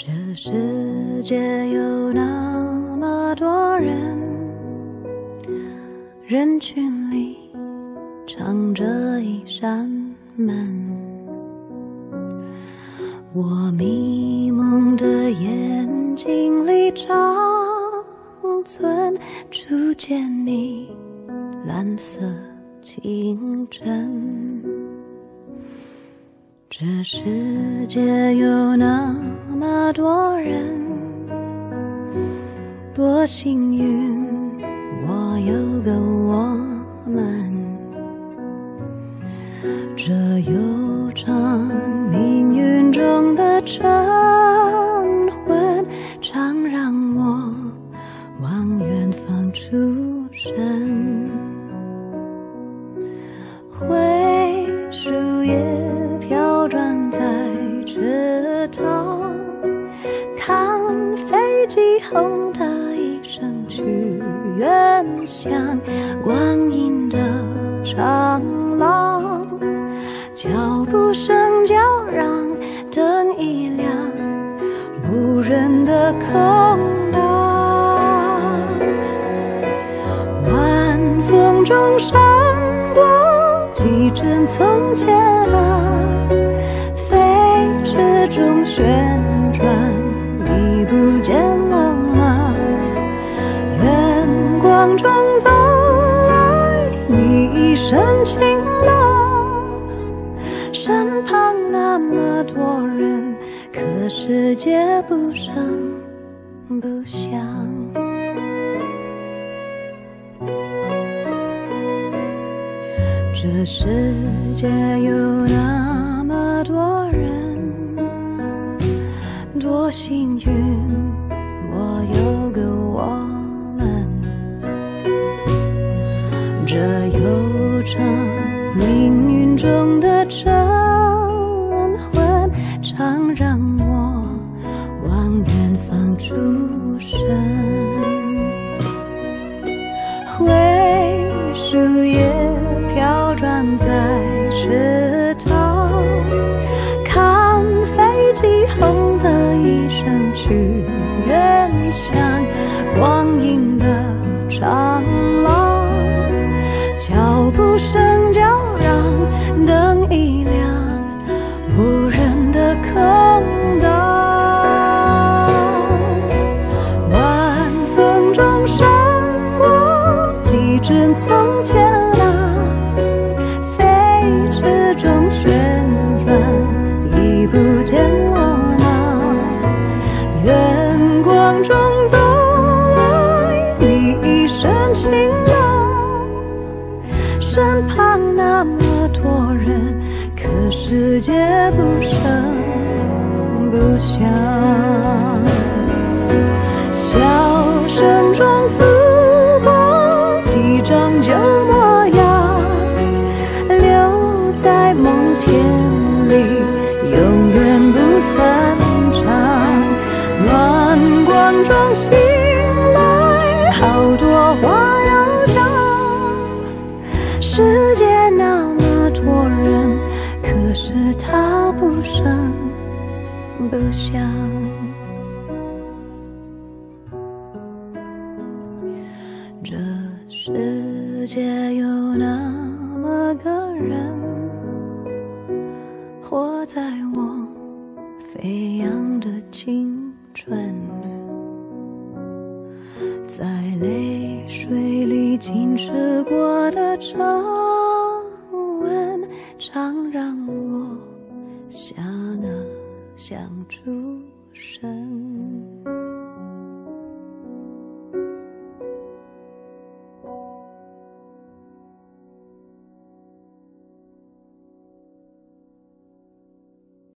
这世界有那么多人，人群里藏着一扇门。我迷蒙的眼睛里长存初见你蓝色清晨。这世界有那么多人，多幸运，飞机轰的一声去远乡，光阴的长廊，脚步声叫嚷，灯一亮，无人的空荡，晚风中闪过几帧从前啊，飞驰中旋转，一身晴朗，身旁那么多人，可世界不声不响。这世界有那么多人，多幸运，这悠长命运中的晨昏，常让我往远方出神。灰树叶飘转在池塘，看飞机轰的一声去远乡，光阴的长从前啊，飞驰中旋转，已不见了吗？远光中走来，你一身晴朗，身旁那么多人，可世界不声不响。梦田里，永远不散场。暖光中醒来，好多话要讲。世界那么多人，可是他不声不响。这世界有那么个人，活在我飞扬的青春，在泪水里浸湿过的长吻，常让我想啊想出神。